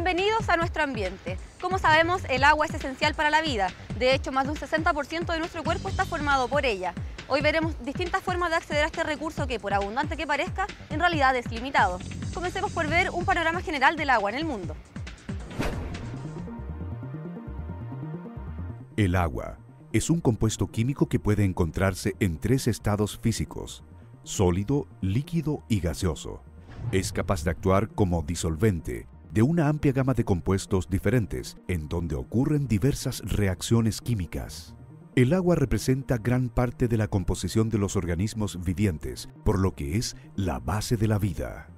Bienvenidos a nuestro ambiente. Como sabemos, el agua es esencial para la vida. De hecho, más de un 60% de nuestro cuerpo está formado por ella. Hoy veremos distintas formas de acceder a este recurso que, por abundante que parezca, en realidad es limitado. Comencemos por ver un panorama general del agua en el mundo. El agua es un compuesto químico que puede encontrarse en tres estados físicos, sólido, líquido y gaseoso. Es capaz de actuar como disolvente de una amplia gama de compuestos diferentes, en donde ocurren diversas reacciones químicas. El agua representa gran parte de la composición de los organismos vivientes, por lo que es la base de la vida.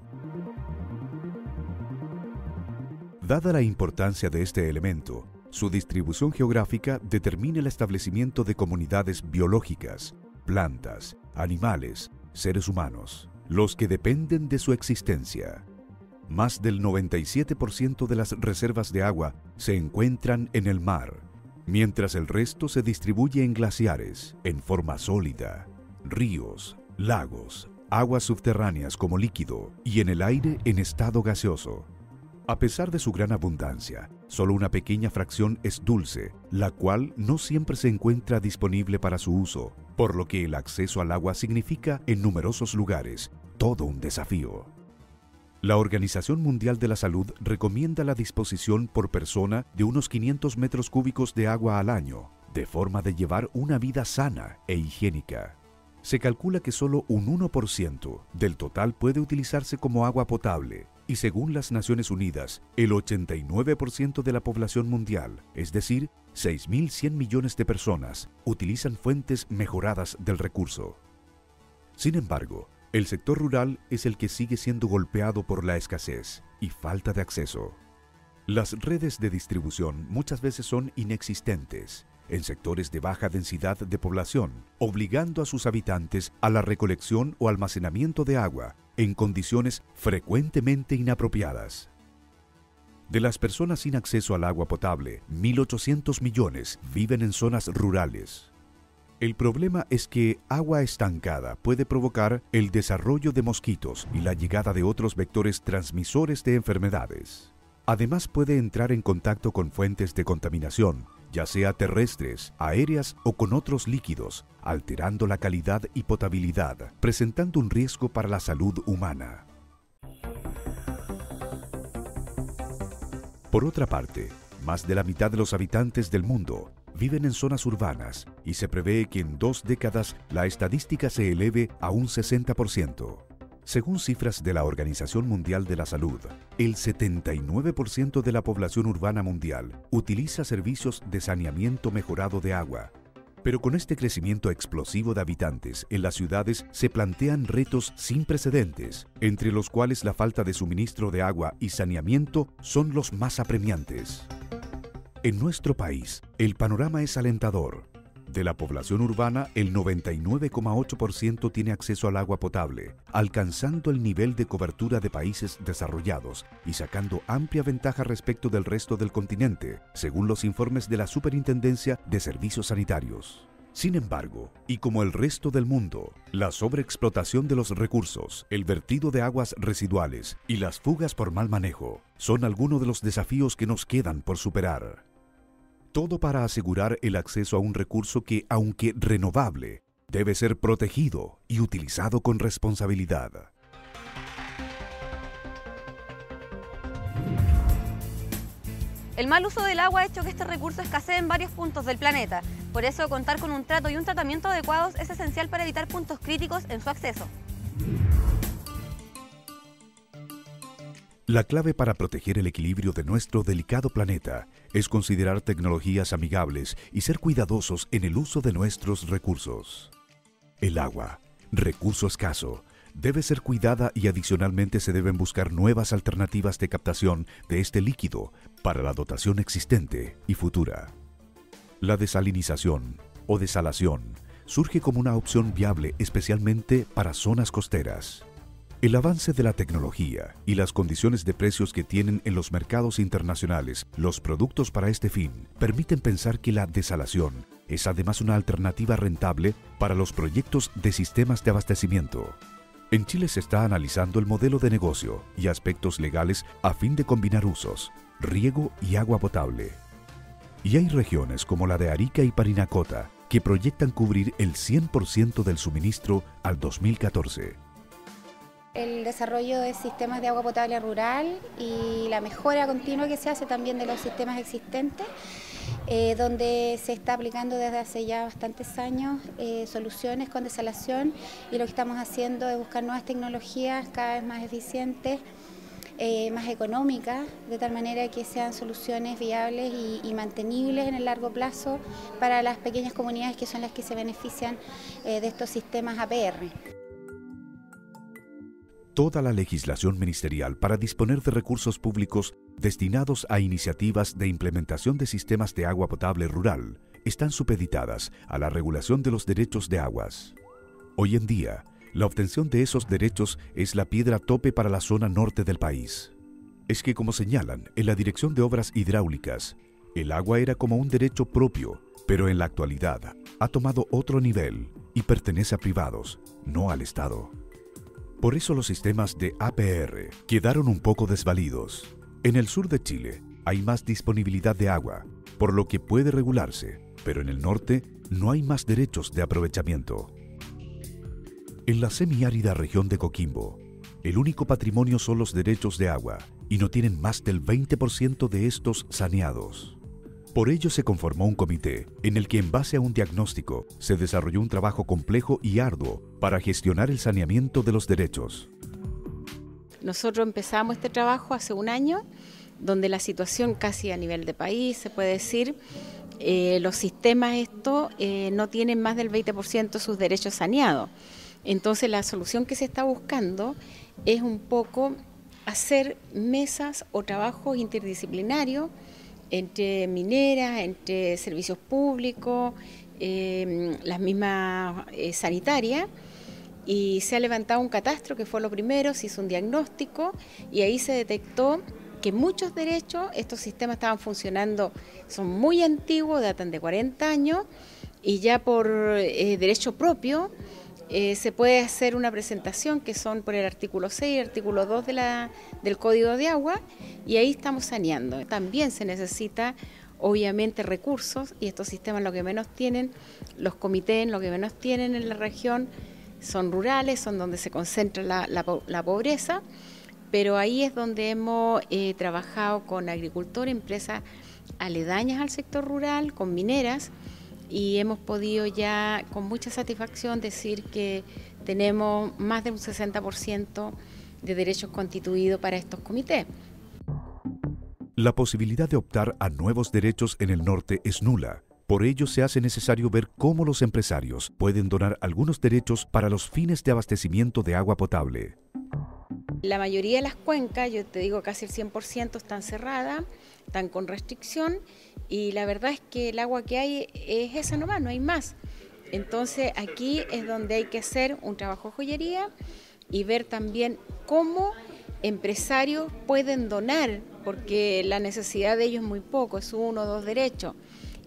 Dada la importancia de este elemento, su distribución geográfica determina el establecimiento de comunidades biológicas, plantas, animales, seres humanos, los que dependen de su existencia. Más del 97% de las reservas de agua se encuentran en el mar, mientras el resto se distribuye en glaciares, en forma sólida, ríos, lagos, aguas subterráneas como líquido y en el aire en estado gaseoso. A pesar de su gran abundancia, solo una pequeña fracción es dulce, la cual no siempre se encuentra disponible para su uso, por lo que el acceso al agua significa en numerosos lugares todo un desafío. La Organización Mundial de la Salud recomienda la disposición por persona de unos 500 metros cúbicos de agua al año, de forma de llevar una vida sana e higiénica. Se calcula que solo un 1% del total puede utilizarse como agua potable, y según las Naciones Unidas, el 89% de la población mundial, es decir, 6.100 millones de personas, utilizan fuentes mejoradas del recurso. Sin embargo, el sector rural es el que sigue siendo golpeado por la escasez y falta de acceso. Las redes de distribución muchas veces son inexistentes en sectores de baja densidad de población, obligando a sus habitantes a la recolección o almacenamiento de agua en condiciones frecuentemente inapropiadas. De las personas sin acceso al agua potable, 1.800 millones viven en zonas rurales. El problema es que agua estancada puede provocar el desarrollo de mosquitos y la llegada de otros vectores transmisores de enfermedades. Además puede entrar en contacto con fuentes de contaminación, ya sea terrestres, aéreas o con otros líquidos, alterando la calidad y potabilidad, presentando un riesgo para la salud humana. Por otra parte, más de la mitad de los habitantes del mundo viven en zonas urbanas y se prevé que en dos décadas la estadística se eleve a un 60%. Según cifras de la Organización Mundial de la Salud, el 79% de la población urbana mundial utiliza servicios de saneamiento mejorado de agua. Pero con este crecimiento explosivo de habitantes en las ciudades se plantean retos sin precedentes, entre los cuales la falta de suministro de agua y saneamiento son los más apremiantes. En nuestro país, el panorama es alentador. De la población urbana, el 99,8% tiene acceso al agua potable, alcanzando el nivel de cobertura de países desarrollados y sacando amplia ventaja respecto del resto del continente, según los informes de la Superintendencia de Servicios Sanitarios. Sin embargo, y como el resto del mundo, la sobreexplotación de los recursos, el vertido de aguas residuales y las fugas por mal manejo son algunos de los desafíos que nos quedan por superar. Todo para asegurar el acceso a un recurso que, aunque renovable, debe ser protegido y utilizado con responsabilidad. El mal uso del agua ha hecho que este recurso escasee en varios puntos del planeta. Por eso, contar con un trato y un tratamiento adecuados es esencial para evitar puntos críticos en su acceso. La clave para proteger el equilibrio de nuestro delicado planeta es considerar tecnologías amigables y ser cuidadosos en el uso de nuestros recursos. El agua, recurso escaso, debe ser cuidada y adicionalmente se deben buscar nuevas alternativas de captación de este líquido para la dotación existente y futura. La desalinización o desalación surge como una opción viable especialmente para zonas costeras. El avance de la tecnología y las condiciones de precios que tienen en los mercados internacionales los productos para este fin permiten pensar que la desalación es además una alternativa rentable para los proyectos de sistemas de abastecimiento. En Chile se está analizando el modelo de negocio y aspectos legales a fin de combinar usos, riego y agua potable. Y hay regiones como la de Arica y Parinacota que proyectan cubrir el 100% del suministro al 2014. El desarrollo de sistemas de agua potable rural y la mejora continua que se hace también de los sistemas existentes, eh, donde se está aplicando desde hace ya bastantes años eh, soluciones con desalación y lo que estamos haciendo es buscar nuevas tecnologías cada vez más eficientes eh, más económicas, de tal manera que sean soluciones viables y, mantenibles en el largo plazo para las pequeñas comunidades que son las que se benefician de estos sistemas APR. Toda la legislación ministerial para disponer de recursos públicos destinados a iniciativas de implementación de sistemas de agua potable rural están supeditadas a la regulación de los derechos de aguas. Hoy en día, la obtención de esos derechos es la piedra tope para la zona norte del país. Es que, como señalan en la Dirección de Obras Hidráulicas, el agua era como un derecho propio, pero en la actualidad ha tomado otro nivel y pertenece a privados, no al Estado. Por eso los sistemas de APR quedaron un poco desvalidos. En el sur de Chile hay más disponibilidad de agua, por lo que puede regularse, pero en el norte no hay más derechos de aprovechamiento. En la semiárida región de Coquimbo, el único patrimonio son los derechos de agua y no tienen más del 20% de estos saneados. Por ello se conformó un comité en el que en base a un diagnóstico se desarrolló un trabajo complejo y arduo para gestionar el saneamiento de los derechos. Nosotros empezamos este trabajo hace un año, donde la situación casi a nivel de país, se puede decir, eh, los sistemas estos eh, no tienen más del 20% de sus derechos saneados. Entonces la solución que se está buscando es un poco hacer mesas o trabajos interdisciplinarios entre mineras, entre servicios públicos, em, las mismas eh, sanitarias, y se ha levantado un catastro que fue lo primero, se hizo un diagnóstico y ahí se detectó que muchos derechos, estos sistemas estaban funcionando, son muy antiguos, datan de 40 años, y ya por eh, derecho propio eh, se puede hacer una presentación que son por el artículo 6 y artículo 2 de la, del Código de Agua y ahí estamos saneando. También se necesita obviamente recursos y estos sistemas lo que menos tienen, los comités lo que menos tienen en la región son rurales, son donde se concentra la, la, pobreza, pero ahí es donde hemos eh, trabajado con agricultores, empresas aledañas al sector rural, con mineras, y hemos podido ya con mucha satisfacción decir que tenemos más de un 60% de derechos constituidos para estos comités. La posibilidad de optar a nuevos derechos en el norte es nula. Por ello se hace necesario ver cómo los empresarios pueden donar algunos derechos para los fines de abastecimiento de agua potable. La mayoría de las cuencas, yo te digo casi el 100%, están cerradas, están con restricción y la verdad es que el agua que hay es esa nomás, no hay más. Entonces aquí es donde hay que hacer un trabajo de joyería y ver también cómo empresarios pueden donar, porque la necesidad de ellos es muy poco, es uno o dos derechos.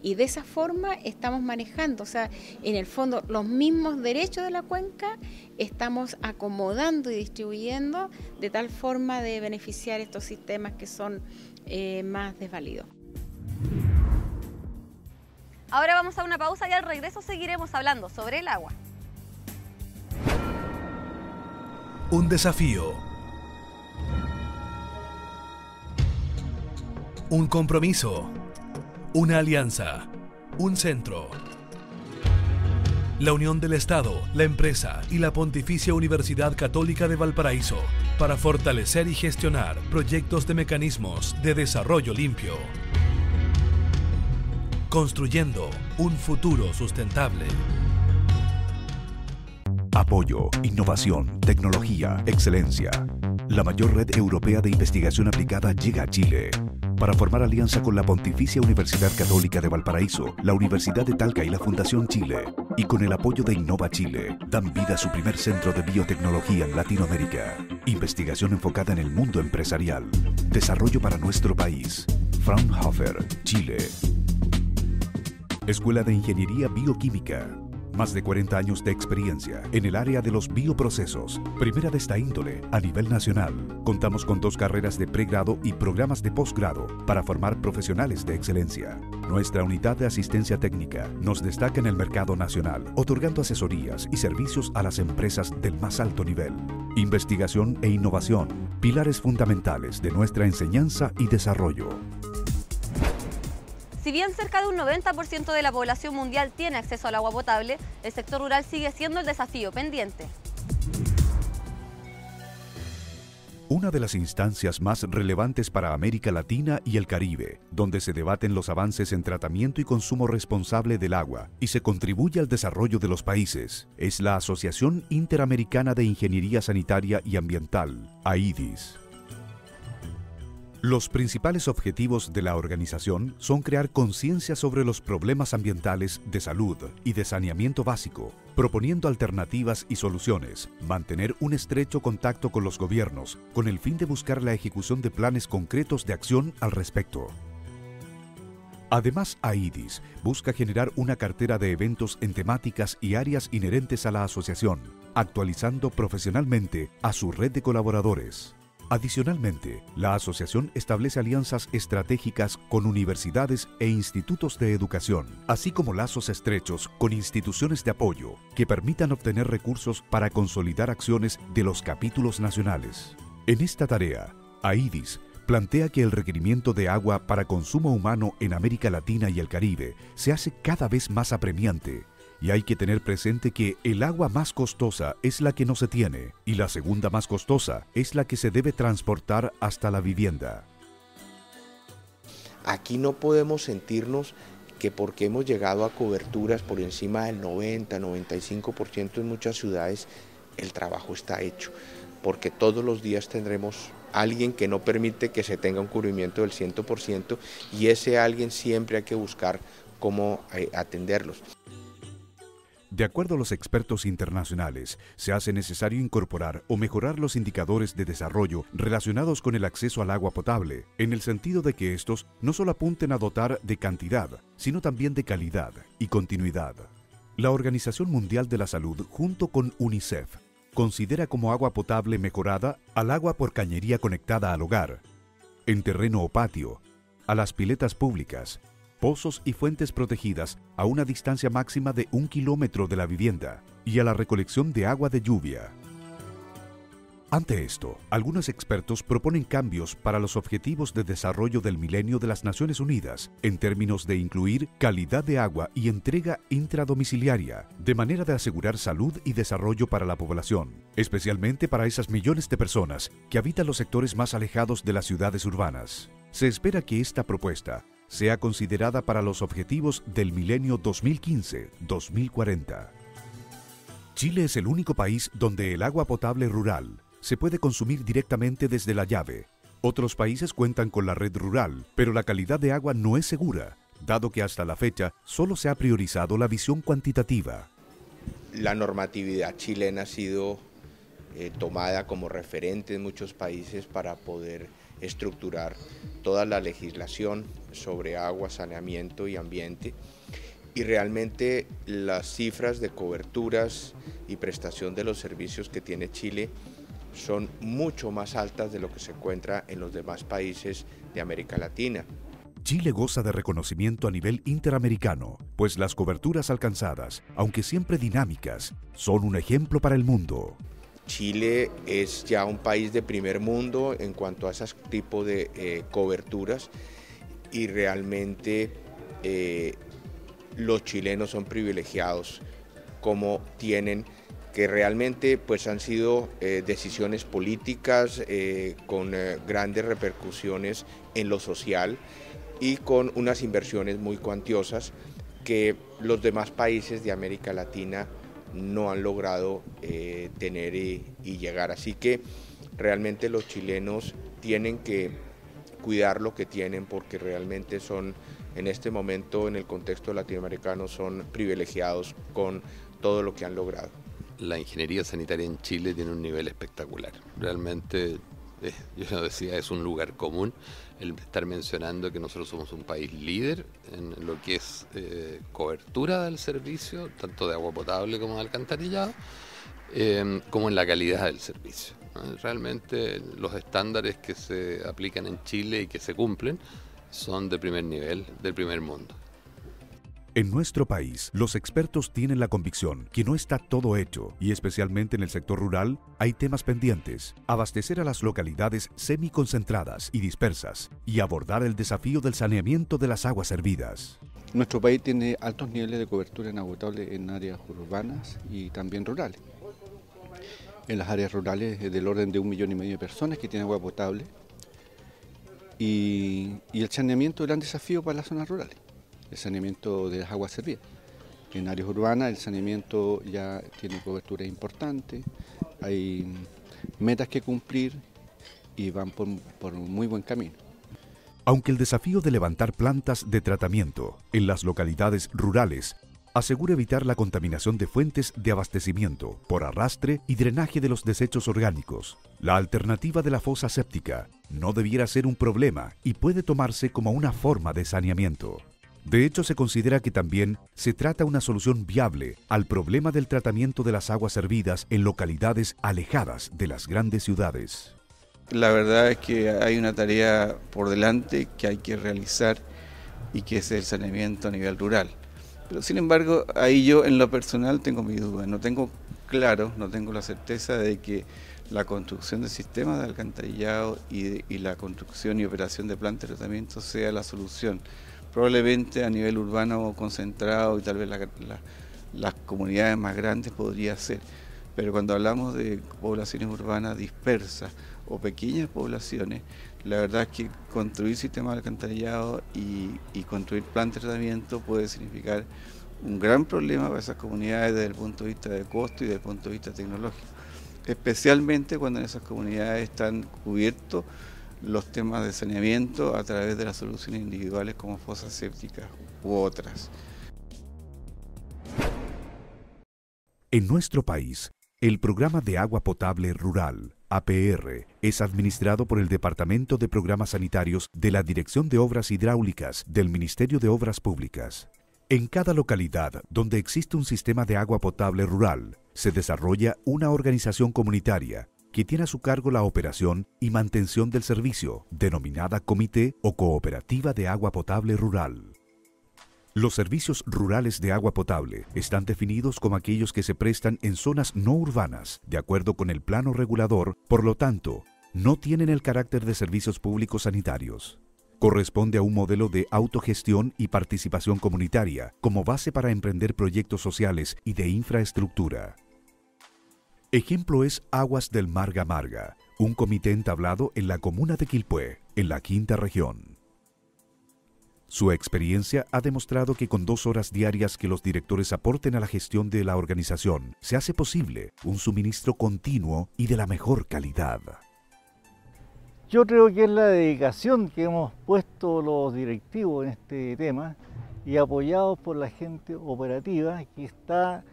Y de esa forma estamos manejando, o sea, en el fondo los mismos derechos de la cuenca estamos acomodando y distribuyendo de tal forma de beneficiar estos sistemas que son eh, más desvalidos. Ahora vamos a una pausa y al regreso seguiremos hablando sobre el agua. Un desafío. Un compromiso una alianza, un centro. La unión del Estado, la empresa y la Pontificia Universidad Católica de Valparaíso para fortalecer y gestionar proyectos de mecanismos de desarrollo limpio. Construyendo un futuro sustentable. Apoyo, innovación, tecnología, excelencia. La mayor red europea de investigación aplicada llega a Chile para formar alianza con la Pontificia Universidad Católica de Valparaíso, la Universidad de Talca y la Fundación Chile, y con el apoyo de Innova Chile, dan vida a su primer centro de biotecnología en Latinoamérica. Investigación enfocada en el mundo empresarial. Desarrollo para nuestro país. Fraunhofer, Chile. Escuela de Ingeniería Bioquímica. Más de 40 años de experiencia en el área de los bioprocesos, primera de esta índole a nivel nacional. Contamos con dos carreras de pregrado y programas de posgrado para formar profesionales de excelencia. Nuestra unidad de asistencia técnica nos destaca en el mercado nacional, otorgando asesorías y servicios a las empresas del más alto nivel. Investigación e innovación, pilares fundamentales de nuestra enseñanza y desarrollo. Si bien cerca de un 90% de la población mundial tiene acceso al agua potable, el sector rural sigue siendo el desafío pendiente. Una de las instancias más relevantes para América Latina y el Caribe, donde se debaten los avances en tratamiento y consumo responsable del agua y se contribuye al desarrollo de los países, es la Asociación Interamericana de Ingeniería Sanitaria y Ambiental, AIDIS. Los principales objetivos de la organización son crear conciencia sobre los problemas ambientales de salud y de saneamiento básico, proponiendo alternativas y soluciones, mantener un estrecho contacto con los gobiernos con el fin de buscar la ejecución de planes concretos de acción al respecto. Además, AIDIS busca generar una cartera de eventos en temáticas y áreas inherentes a la asociación, actualizando profesionalmente a su red de colaboradores. Adicionalmente, la asociación establece alianzas estratégicas con universidades e institutos de educación, así como lazos estrechos con instituciones de apoyo que permitan obtener recursos para consolidar acciones de los capítulos nacionales. En esta tarea, AIDIS plantea que el requerimiento de agua para consumo humano en América Latina y el Caribe se hace cada vez más apremiante y hay que tener presente que el agua más costosa es la que no se tiene y la segunda más costosa es la que se debe transportar hasta la vivienda. Aquí no podemos sentirnos que porque hemos llegado a coberturas por encima del 90, 95% en muchas ciudades, el trabajo está hecho, porque todos los días tendremos alguien que no permite que se tenga un cubrimiento del 100% y ese alguien siempre hay que buscar cómo eh, atenderlos. De acuerdo a los expertos internacionales, se hace necesario incorporar o mejorar los indicadores de desarrollo relacionados con el acceso al agua potable, en el sentido de que estos no solo apunten a dotar de cantidad, sino también de calidad y continuidad. La Organización Mundial de la Salud, junto con UNICEF, considera como agua potable mejorada al agua por cañería conectada al hogar, en terreno o patio, a las piletas públicas, pozos y fuentes protegidas a una distancia máxima de un kilómetro de la vivienda y a la recolección de agua de lluvia. Ante esto, algunos expertos proponen cambios para los objetivos de desarrollo del milenio de las Naciones Unidas en términos de incluir calidad de agua y entrega intradomiciliaria, de manera de asegurar salud y desarrollo para la población, especialmente para esas millones de personas que habitan los sectores más alejados de las ciudades urbanas. Se espera que esta propuesta sea considerada para los objetivos del milenio 2015-2040. Chile es el único país donde el agua potable rural se puede consumir directamente desde la llave. Otros países cuentan con la red rural, pero la calidad de agua no es segura, dado que hasta la fecha solo se ha priorizado la visión cuantitativa. La normatividad chilena ha sido eh, tomada como referente en muchos países para poder estructurar toda la legislación sobre agua, saneamiento y ambiente. Y realmente las cifras de coberturas y prestación de los servicios que tiene Chile son mucho más altas de lo que se encuentra en los demás países de América Latina. Chile goza de reconocimiento a nivel interamericano, pues las coberturas alcanzadas, aunque siempre dinámicas, son un ejemplo para el mundo. Chile es ya un país de primer mundo en cuanto a ese tipo de eh, coberturas y realmente eh, los chilenos son privilegiados como tienen que realmente pues han sido eh, decisiones políticas con grandes repercusiones en lo social y con unas inversiones muy cuantiosas que los demás países de América Latina no han logrado eh, tener y, llegar. Así que realmente los chilenos tienen que cuidar lo que tienen porque realmente son, en este momento, en el contexto latinoamericano, son privilegiados con todo lo que han logrado. La ingeniería sanitaria en Chile tiene un nivel espectacular. Realmente yo decía, es un lugar común el estar mencionando que nosotros somos un país líder en lo que es eh, cobertura del servicio, tanto de agua potable como de alcantarillado, eh, como en la calidad del servicio. Realmente los estándares que se aplican en Chile y que se cumplen son de primer nivel, del primer mundo. En nuestro país, los expertos tienen la convicción que no está todo hecho y especialmente en el sector rural hay temas pendientes. Abastecer a las localidades semiconcentradas y dispersas y abordar el desafío del saneamiento de las aguas servidas. Nuestro país tiene altos niveles de cobertura en agotable en áreas urbanas y también rurales. En las áreas rurales es del orden de un millón y medio de personas que tienen agua potable y, y el saneamiento es un gran desafío para las zonas rurales el saneamiento de las aguas servidas. En áreas urbanas el saneamiento ya tiene cobertura importante, hay metas que cumplir y van por, un muy buen camino. Aunque el desafío de levantar plantas de tratamiento en las localidades rurales asegura evitar la contaminación de fuentes de abastecimiento por arrastre y drenaje de los desechos orgánicos. La alternativa de la fosa séptica no debiera ser un problema y puede tomarse como una forma de saneamiento. De hecho, se considera que también se trata una solución viable al problema del tratamiento de las aguas servidas en localidades alejadas de las grandes ciudades. La verdad es que hay una tarea por delante que hay que realizar y que es el saneamiento a nivel rural. Pero sin embargo, ahí yo en lo personal tengo mi duda, no tengo claro, no tengo la certeza de que la construcción de sistemas de alcantarillado y, y la construcción y operación de plantas de tratamiento sea la solución probablemente a nivel urbano concentrado y tal vez las comunidades más grandes podría ser. Pero cuando hablamos de poblaciones urbanas dispersas o pequeñas poblaciones, la verdad es que construir sistemas de alcantarillado y, y construir plantas de tratamiento puede significar un gran problema para esas comunidades desde el punto de vista de costo y desde el punto de vista tecnológico. Especialmente cuando en esas comunidades están cubiertos los temas de saneamiento a través de las soluciones individuales como fosas sépticas u otras. En nuestro país, el Programa de Agua Potable Rural, APR, es administrado por el Departamento de Programas Sanitarios de la Dirección de Obras Hidráulicas del Ministerio de Obras Públicas. En cada localidad donde existe un sistema de agua potable rural, se desarrolla una organización comunitaria que tiene a su cargo la operación y mantención del servicio, denominada Comité o Cooperativa de Agua Potable Rural. Los servicios rurales de agua potable están definidos como aquellos que se prestan en zonas no urbanas, de acuerdo con el plano regulador, por lo tanto, no tienen el carácter de servicios públicos sanitarios. Corresponde a un modelo de autogestión y participación comunitaria como base para emprender proyectos sociales y de infraestructura. Ejemplo es Aguas del Marga Marga, un comité entablado en la comuna de Quilpué, en la quinta región. Su experiencia ha demostrado que con dos horas diarias que los directores aporten a la gestión de la organización, se hace posible un suministro continuo y de la mejor calidad. Yo creo que es la dedicación que hemos puesto los directivos en este tema y apoyados por la gente operativa que está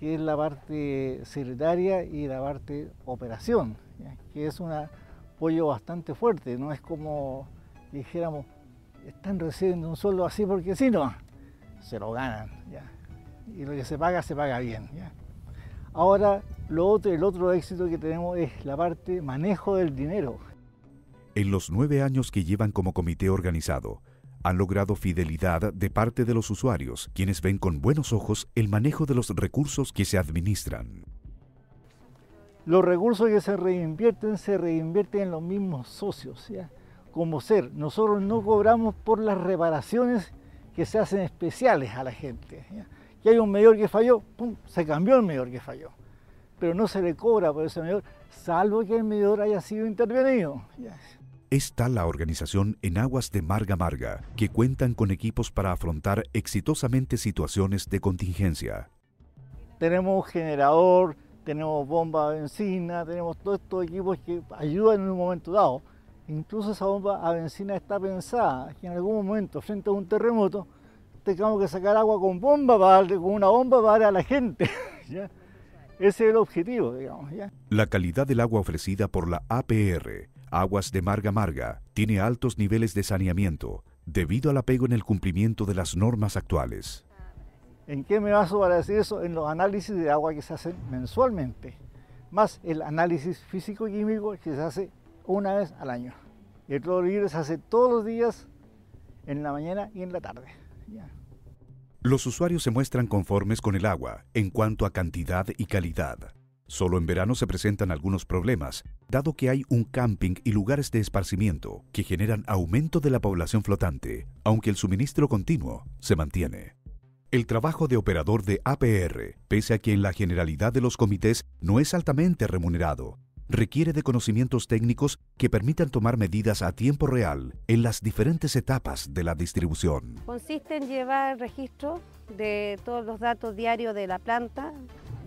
que es la parte secretaria y la parte operación, que es un apoyo bastante fuerte, no es como dijéramos, están recibiendo un sueldo así porque si no, se lo ganan, y lo que se paga, se paga bien. Ahora, lo otro, el otro éxito que tenemos es la parte manejo del dinero. En los nueve años que llevan como comité organizado, han logrado fidelidad de parte de los usuarios, quienes ven con buenos ojos el manejo de los recursos que se administran. Los recursos que se reinvierten se reinvierten en los mismos socios, ¿ya? como ser. Nosotros no cobramos por las reparaciones que se hacen especiales a la gente. Que hay un medidor que falló, se cambió el medidor que falló. Pero no se le cobra por ese medidor, salvo que el medidor haya sido intervenido. Es tal la organización en aguas de Marga Marga que cuentan con equipos para afrontar exitosamente situaciones de contingencia. Tenemos generador, tenemos bomba de benzina, tenemos todos estos equipos que ayudan en un momento dado. Incluso esa bomba a benzina está pensada que en algún momento, frente a un terremoto, tengamos que sacar agua con bomba para darle, con una bomba para darle a la gente. Ese es el objetivo, digamos. La calidad del agua ofrecida por la APR Aguas de Marga Marga tiene altos niveles de saneamiento debido al apego en el cumplimiento de las normas actuales. ¿En qué me baso para decir eso? En los análisis de agua que se hacen mensualmente, más el análisis físico-químico que se hace una vez al año. Y el cloro libre se hace todos los días, en la mañana y en la tarde. Los usuarios se muestran conformes con el agua en cuanto a cantidad y calidad. Solo en verano se presentan algunos problemas, dado que hay un camping y lugares de esparcimiento que generan aumento de la población flotante, aunque el suministro continuo se mantiene. El trabajo de operador de APR, pese a que en la generalidad de los comités no es altamente remunerado, requiere de conocimientos técnicos que permitan tomar medidas a tiempo real en las diferentes etapas de la distribución. Consiste en llevar registro de todos los datos diarios de la planta,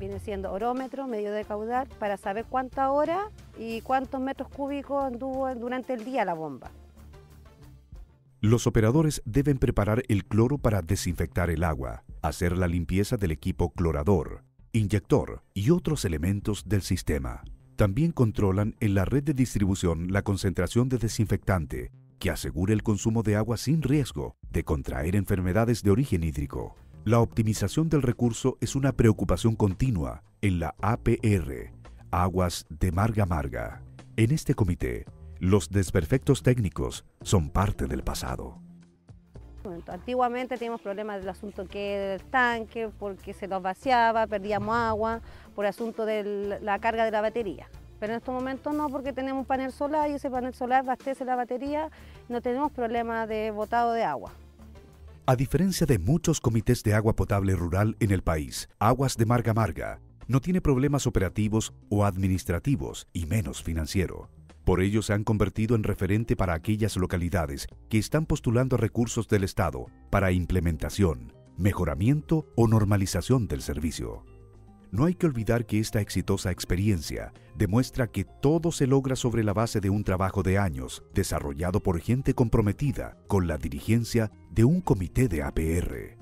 viene siendo orómetro, medio de caudal, para saber cuánta hora y cuántos metros cúbicos anduvo durante el día la bomba. Los operadores deben preparar el cloro para desinfectar el agua, hacer la limpieza del equipo clorador, inyector y otros elementos del sistema. También controlan en la red de distribución la concentración de desinfectante, que asegure el consumo de agua sin riesgo de contraer enfermedades de origen hídrico. La optimización del recurso es una preocupación continua en la APR, Aguas de Marga Marga. En este comité, los desperfectos técnicos son parte del pasado. Antiguamente teníamos problemas del asunto que del tanque, porque se nos vaciaba, perdíamos agua, por asunto de la carga de la batería. Pero en estos momentos no, porque tenemos un panel solar y ese panel solar abastece la batería, no tenemos problemas de botado de agua. A diferencia de muchos comités de agua potable rural en el país, Aguas de Marga Marga no tiene problemas operativos o administrativos y menos financiero. Por ello se han convertido en referente para aquellas localidades que están postulando recursos del Estado para implementación, mejoramiento o normalización del servicio. No hay que olvidar que esta exitosa experiencia demuestra que todo se logra sobre la base de un trabajo de años desarrollado por gente comprometida con la dirigencia de un comité de APR.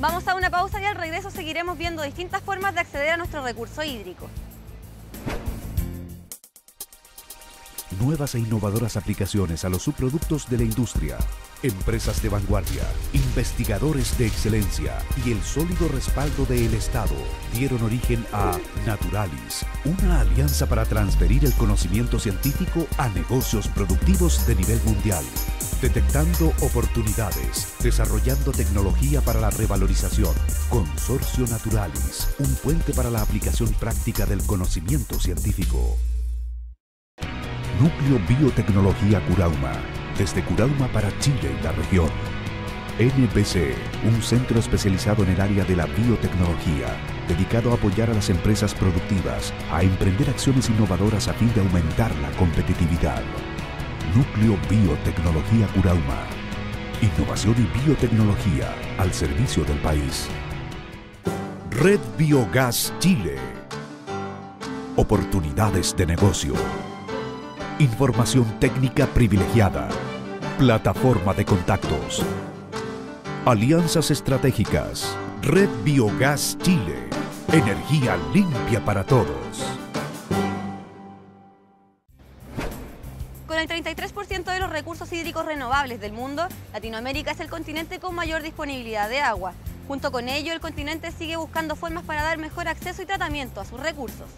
Vamos a una pausa y al regreso seguiremos viendo distintas formas de acceder a nuestro recurso hídrico. Nuevas e innovadoras aplicaciones a los subproductos de la industria empresas de vanguardia, investigadores de excelencia y el sólido respaldo del Estado dieron origen a Naturalis, una alianza para transferir el conocimiento científico a negocios productivos de nivel mundial, detectando oportunidades, desarrollando tecnología para la revalorización. Consorcio Naturalis, un puente para la aplicación práctica del conocimiento científico. Núcleo Biotecnología Curauma desde Curauma para Chile y la región. NPC, un centro especializado en el área de la biotecnología, dedicado a apoyar a las empresas productivas a emprender acciones innovadoras a fin de aumentar la competitividad. Núcleo Biotecnología Curauma. Innovación y biotecnología al servicio del país. Red Biogas Chile. Oportunidades de negocio. Información técnica privilegiada. Plataforma de contactos. Alianzas estratégicas. Red Biogás Chile. Energía limpia para todos. Con el 33% de los recursos hídricos renovables del mundo, Latinoamérica es el continente con mayor disponibilidad de agua. Junto con ello, el continente sigue buscando formas para dar mejor acceso y tratamiento a sus recursos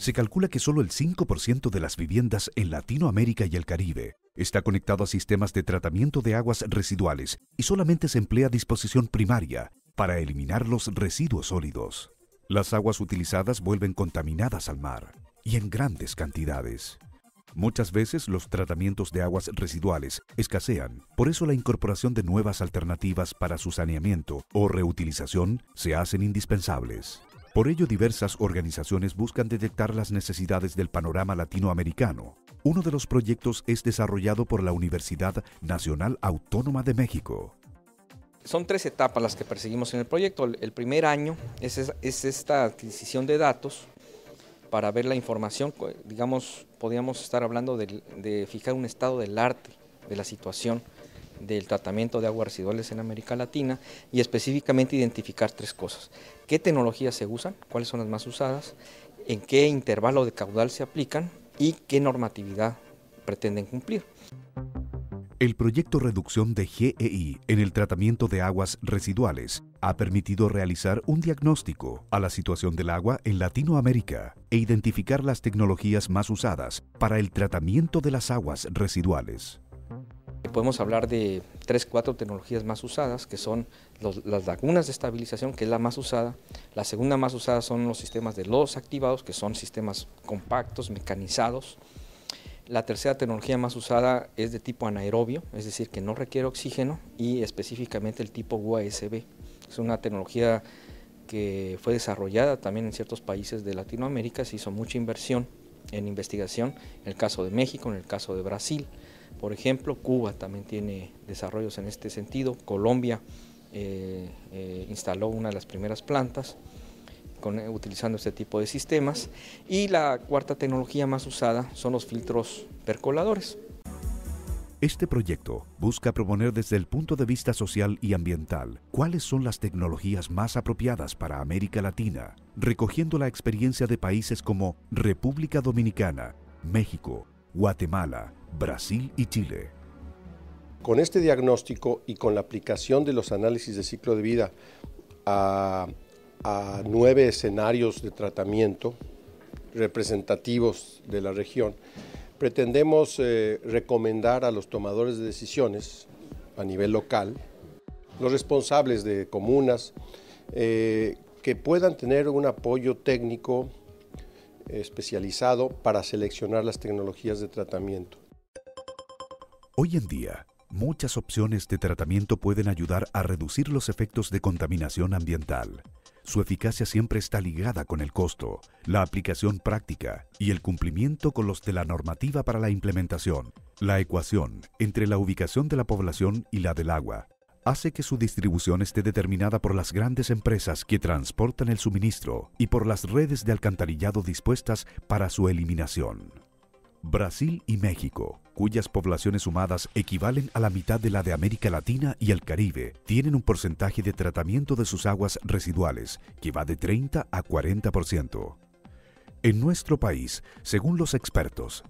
se calcula que solo el 5% de las viviendas en Latinoamérica y el Caribe está conectado a sistemas de tratamiento de aguas residuales y solamente se emplea disposición primaria para eliminar los residuos sólidos. Las aguas utilizadas vuelven contaminadas al mar y en grandes cantidades. Muchas veces los tratamientos de aguas residuales escasean, por eso la incorporación de nuevas alternativas para su saneamiento o reutilización se hacen indispensables. Por ello, diversas organizaciones buscan detectar las necesidades del panorama latinoamericano. Uno de los proyectos es desarrollado por la Universidad Nacional Autónoma de México. Son tres etapas las que perseguimos en el proyecto. El primer año es, esta adquisición de datos para ver la información. Digamos, podríamos estar hablando de, de fijar un estado del arte de la situación del tratamiento de aguas residuales en América Latina y específicamente identificar tres cosas. ¿Qué tecnologías se usan? ¿Cuáles son las más usadas? en qué intervalo de caudal se aplican y qué normatividad pretenden cumplir. El proyecto Reducción de GEI en el tratamiento de aguas residuales ha permitido realizar un diagnóstico a la situación del agua en Latinoamérica e identificar las tecnologías más usadas para el tratamiento de las aguas residuales. Podemos hablar de tres, cuatro tecnologías más usadas, que son las lagunas de estabilización, que es la más usada. La segunda más usada son los sistemas de lodos activados, que son sistemas compactos, mecanizados. La tercera tecnología más usada es de tipo anaerobio, es decir, que no requiere oxígeno y específicamente el tipo USB. Es una tecnología que fue desarrollada también en ciertos países de Latinoamérica, se hizo mucha inversión en investigación, en el caso de México, en el caso de Brasil, por ejemplo, Cuba también tiene desarrollos en este sentido, Colombia eh, eh, instaló una de las primeras plantas, eh, utilizando este tipo de sistemas. Y la cuarta tecnología más usada son los filtros percoladores. Este proyecto busca proponer desde el punto de vista social y ambiental cuáles son las tecnologías más apropiadas para América Latina, recogiendo la experiencia de países como República Dominicana, México, Guatemala, Brasil y Chile. Con este diagnóstico y con la aplicación de los análisis de ciclo de vida a nueve escenarios de tratamiento representativos de la región, pretendemos eh, recomendar a los tomadores de decisiones a nivel local, los responsables de comunas, eh, que puedan tener un apoyo técnico especializado para seleccionar las tecnologías de tratamiento. Hoy en día, muchas opciones de tratamiento pueden ayudar a reducir los efectos de contaminación ambiental. Su eficacia siempre está ligada con el costo, la aplicación práctica y el cumplimiento con los de la normativa para la implementación. La ecuación entre la ubicación de la población y la del agua hace que su distribución esté determinada por las grandes empresas que transportan el suministro y por las redes de alcantarillado dispuestas para su eliminación. Brasil y México, cuyas poblaciones sumadas equivalen a la mitad de la de América Latina y el Caribe, tienen un porcentaje de tratamiento de sus aguas residuales que va de 30 a 40%. En nuestro país, según los expertos,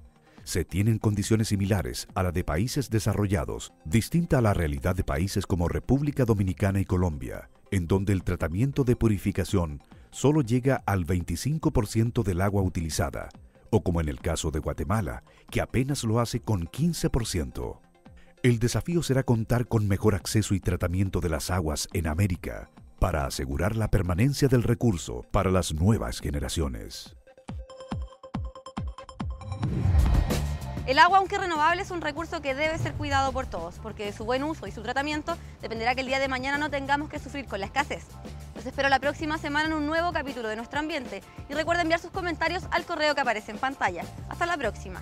se tienen condiciones similares a la de países desarrollados, distinta a la realidad de países como República Dominicana y Colombia, en donde el tratamiento de purificación solo llega al 25% del agua utilizada, o como en el caso de Guatemala, que apenas lo hace con 15%. El desafío será contar con mejor acceso y tratamiento de las aguas en América para asegurar la permanencia del recurso para las nuevas generaciones. El agua, aunque renovable, es un recurso que debe ser cuidado por todos, porque de su buen uso y su tratamiento dependerá que el día de mañana no tengamos que sufrir con la escasez. Los espero la próxima semana en un nuevo capítulo de Nuestro Ambiente y recuerden enviar sus comentarios al correo que aparece en pantalla. Hasta la próxima.